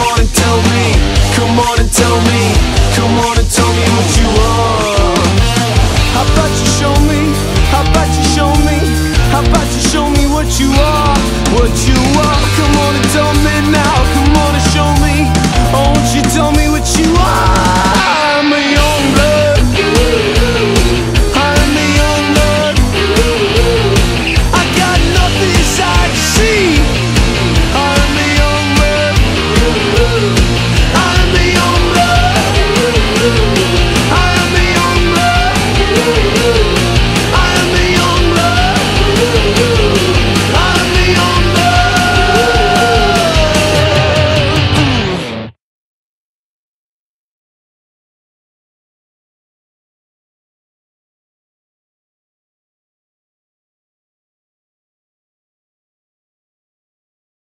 on and tell me, come on and tell me, come on and tell me what you want.